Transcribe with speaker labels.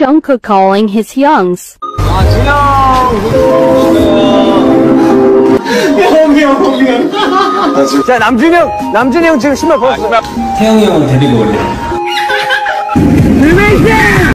Speaker 1: Jungkook calling his youngs.
Speaker 2: 아, 자 남준이 형 남준이 형 지금 신발 벗었어
Speaker 3: 태영이 형을 데리고 올래.